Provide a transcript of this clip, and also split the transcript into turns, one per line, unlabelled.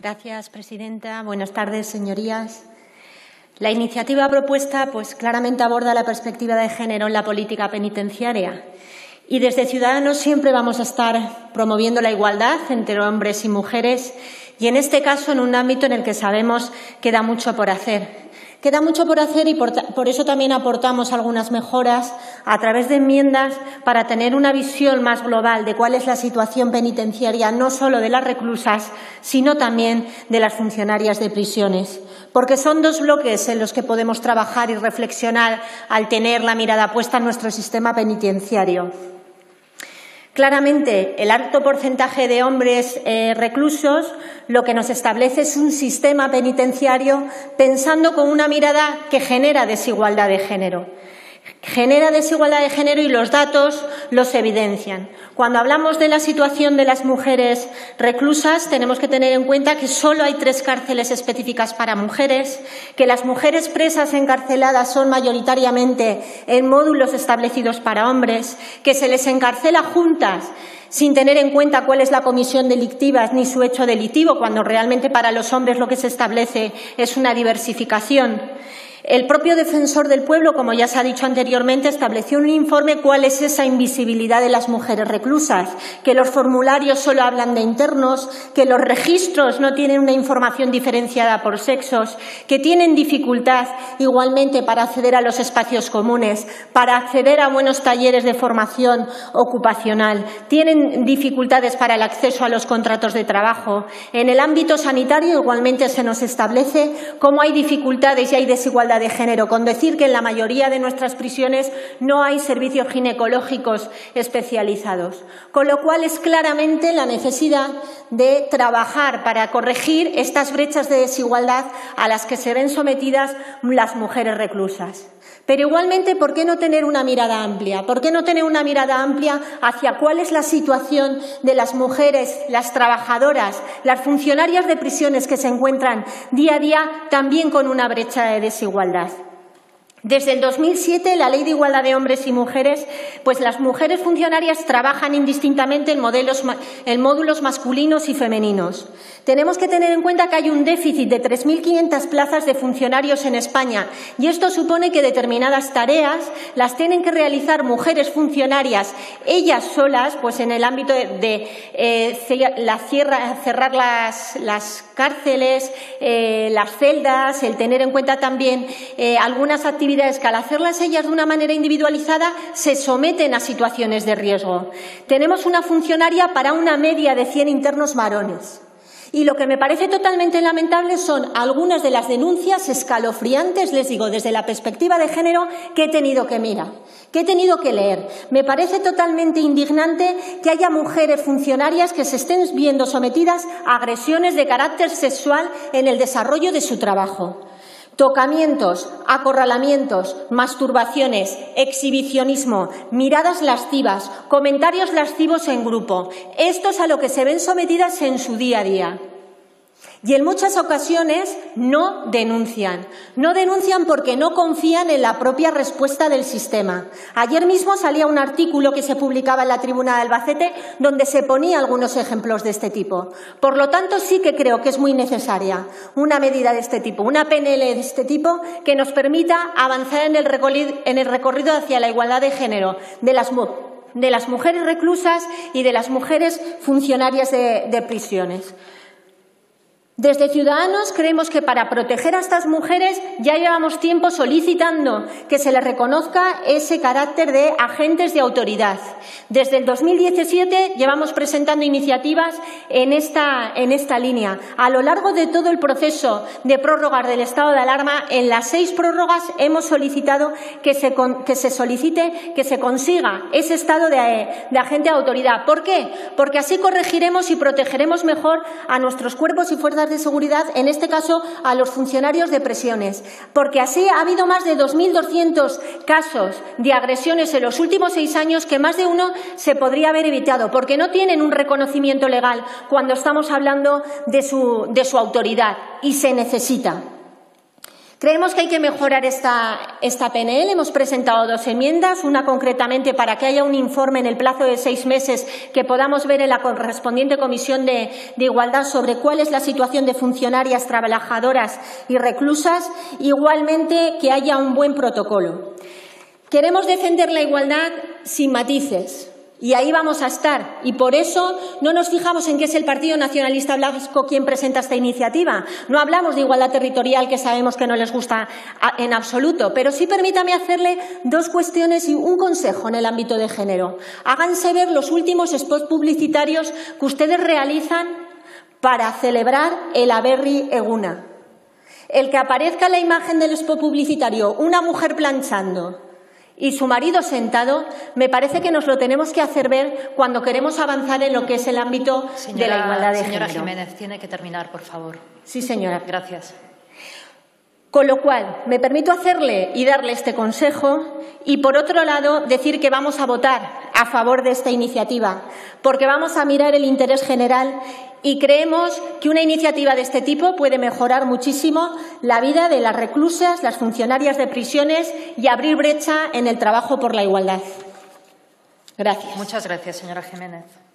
Gracias, presidenta. Buenas tardes, señorías. La iniciativa propuesta pues, claramente aborda la perspectiva de género en la política penitenciaria. Y desde Ciudadanos siempre vamos a estar promoviendo la igualdad entre hombres y mujeres y, en este caso, en un ámbito en el que sabemos que da mucho por hacer. Queda mucho por hacer y por, eso también aportamos algunas mejoras a través de enmiendas para tener una visión más global de cuál es la situación penitenciaria no solo de las reclusas, sino también de las funcionarias de prisiones. Porque son dos bloques en los que podemos trabajar y reflexionar al tener la mirada puesta en nuestro sistema penitenciario. Claramente, el alto porcentaje de hombres eh, reclusos lo que nos establece es un sistema penitenciario pensando con una mirada que genera desigualdad de género genera desigualdad de género y los datos los evidencian. Cuando hablamos de la situación de las mujeres reclusas, tenemos que tener en cuenta que solo hay tres cárceles específicas para mujeres, que las mujeres presas encarceladas son mayoritariamente en módulos establecidos para hombres, que se les encarcela juntas sin tener en cuenta cuál es la comisión delictiva ni su hecho delictivo, cuando realmente para los hombres lo que se establece es una diversificación el propio defensor del pueblo, como ya se ha dicho anteriormente, estableció en un informe cuál es esa invisibilidad de las mujeres reclusas, que los formularios solo hablan de internos, que los registros no tienen una información diferenciada por sexos, que tienen dificultad igualmente para acceder a los espacios comunes, para acceder a buenos talleres de formación ocupacional, tienen dificultades para el acceso a los contratos de trabajo. En el ámbito sanitario igualmente se nos establece cómo hay dificultades y hay de género, con decir que en la mayoría de nuestras prisiones no hay servicios ginecológicos especializados, con lo cual es claramente la necesidad de trabajar para corregir estas brechas de desigualdad a las que se ven sometidas las mujeres reclusas. Pero igualmente, ¿por qué no tener una mirada amplia? ¿Por qué no tener una mirada amplia hacia cuál es la situación de las mujeres, las trabajadoras, las funcionarias de prisiones que se encuentran día a día también con una brecha de desigualdad? igualdad. Desde el 2007, la Ley de Igualdad de Hombres y Mujeres, pues las mujeres funcionarias trabajan indistintamente en, en módulos masculinos y femeninos. Tenemos que tener en cuenta que hay un déficit de 3.500 plazas de funcionarios en España y esto supone que determinadas tareas las tienen que realizar mujeres funcionarias ellas solas, pues en el ámbito de, eh, cerrar las, cárceles, eh, las celdas, el tener en cuenta también eh, algunas actividades que al hacerlas ellas de una manera individualizada se someten a situaciones de riesgo. Tenemos una funcionaria para una media de 100 internos varones. Y lo que me parece totalmente lamentable son algunas de las denuncias escalofriantes, les digo, desde la perspectiva de género, que he tenido que mirar, que he tenido que leer. Me parece totalmente indignante que haya mujeres funcionarias que se estén viendo sometidas a agresiones de carácter sexual en el desarrollo de su trabajo. Tocamientos, acorralamientos, masturbaciones, exhibicionismo, miradas lascivas, comentarios lascivos en grupo. Esto es a lo que se ven sometidas en su día a día. Y en muchas ocasiones no denuncian. No denuncian porque no confían en la propia respuesta del sistema. Ayer mismo salía un artículo que se publicaba en la Tribuna de Albacete donde se ponía algunos ejemplos de este tipo. Por lo tanto, sí que creo que es muy necesaria una medida de este tipo, una PNL de este tipo que nos permita avanzar en el recorrido, hacia la igualdad de género de las, mujeres reclusas y de las mujeres funcionarias de prisiones. Desde Ciudadanos creemos que para proteger a estas mujeres ya llevamos tiempo solicitando que se les reconozca ese carácter de agentes de autoridad. Desde el 2017 llevamos presentando iniciativas en esta, en esta línea. A lo largo de todo el proceso de prórroga del estado de alarma, en las seis prórrogas hemos solicitado que se, que se solicite que se consiga ese estado de, de agente de autoridad. ¿Por qué? Porque así corregiremos y protegeremos mejor a nuestros cuerpos y fuerzas de seguridad, en este caso a los funcionarios de prisiones, porque así ha habido más de 2.200 casos de agresiones en los últimos seis años que más de uno se podría haber evitado, porque no tienen un reconocimiento legal cuando estamos hablando de su, de su autoridad y se necesita. Creemos que hay que mejorar esta, esta, PNL. Hemos presentado dos enmiendas, una concretamente para que haya un informe en el plazo de seis meses que podamos ver en la correspondiente Comisión de, de Igualdad sobre cuál es la situación de funcionarias, trabajadoras y reclusas. Igualmente, que haya un buen protocolo. Queremos defender la igualdad sin matices. Y ahí vamos a estar. Y por eso no nos fijamos en que es el Partido Nacionalista Blasco quien presenta esta iniciativa. No hablamos de igualdad territorial, que sabemos que no les gusta en absoluto. Pero sí permítame hacerle dos cuestiones y un consejo en el ámbito de género. Háganse ver los últimos spots publicitarios que ustedes realizan para celebrar el Aberri Eguna. El que aparezca la imagen del spot publicitario una mujer planchando y su marido sentado, me parece que nos lo tenemos que hacer ver cuando queremos avanzar en lo que es el ámbito de la igualdad de
señora
género.
Señora Jiménez, tiene que terminar, por favor.
Sí, señora.
Gracias.
Con lo cual, me permito hacerle y darle este consejo y, por otro lado, decir que vamos a votar a favor de esta iniciativa, porque vamos a mirar el interés general y creemos que una iniciativa de este tipo puede mejorar muchísimo la vida de las reclusas, las funcionarias de prisiones y abrir brecha en el trabajo por la igualdad. Gracias.
Muchas gracias, señora Jiménez.